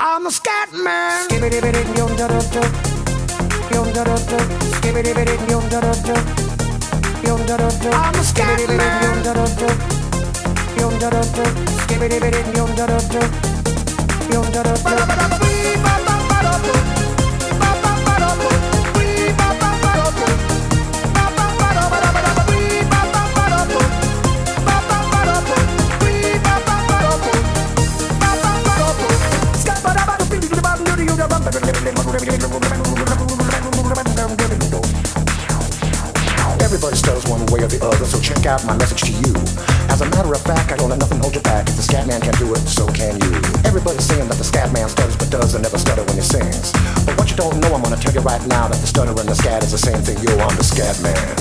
I'm a scat man. I'm a scat man. Everybody stutters one way or the other, so check out my message to you. As a matter of fact, I don't let nothing hold you back. If the scat man can do it, so can you. Everybody's saying that the scat man stutters but does and never stutter when he sings. But what you don't know, I'm gonna tell you right now that the stutter and the scat is the same thing. Yo, I'm the scat man.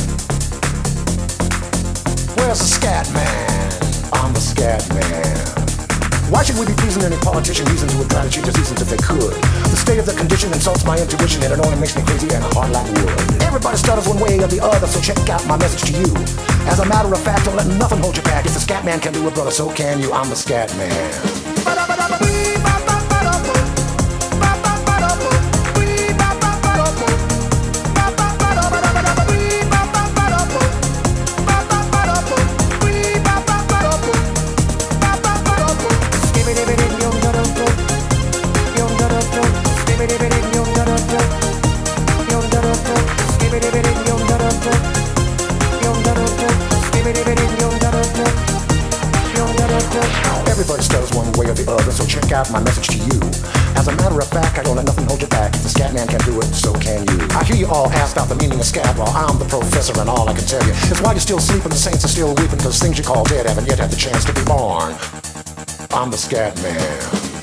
Where's the scat man? I'm the scat man. Why should we be pleasing any politician reasons who would try to cheat the seasons if they could? The state of the condition insults my intuition and it only makes me crazy and hard like wood. Everybody stutters one way or the other, so check out my message to you. As a matter of fact, don't let nothing hold you back. If the scat man can do it, brother, so can you. I'm the scat man. Everybody stutters one way or the other, so check out my message to you. As a matter of fact, I don't let nothing hold you back. If the scat man can do it, so can you. I hear you all ask about the meaning of scat, well, I'm the professor, and all I can tell you is why you're still sleeping, the saints are still weeping, because things you call dead haven't yet had the chance to be born. I'm the scat man.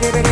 baby, baby.